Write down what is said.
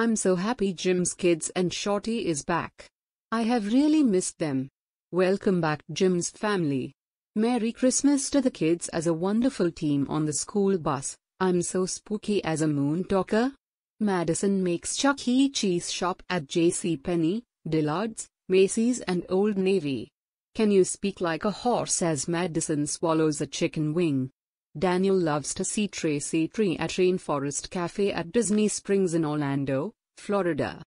I'm so happy Jim's kids and Shorty is back. I have really missed them. Welcome back Jim's family. Merry Christmas to the kids as a wonderful team on the school bus. I'm so spooky as a moon talker. Madison makes Chuck E. Cheese shop at J.C. Penney, Dillard's, Macy's and Old Navy. Can you speak like a horse as Madison swallows a chicken wing? Daniel loves to see Tracy Tree at Rainforest Cafe at Disney Springs in Orlando, Florida.